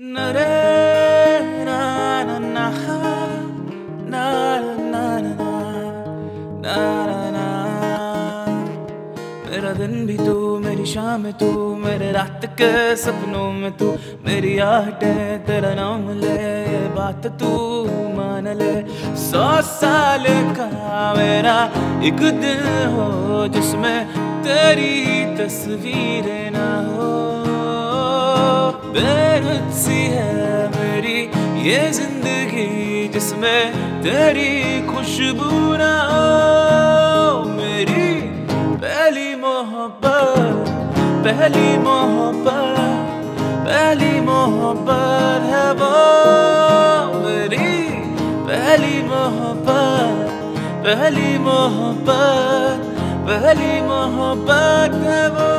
मेरा दिन भी तू, मेरी शाम तू, मेरे रात के सपनों में तू। मेरी आहटें तेरा नाम ले, ये बात तू मान ले। सौ साल का मेरा एक दिन हो, जिसमें तेरी तस्वीरें ना हो। बेरुत है मेरी ये ज़िंदगी जिसमें तेरी खुशबू ना मेरी पहली मोहब्बत पहली मोहब्बत पहली मोहब्बत है वो, मेरी पहली मोहब्बत पहली मोहब्बत पहली मोहब्बत है वो।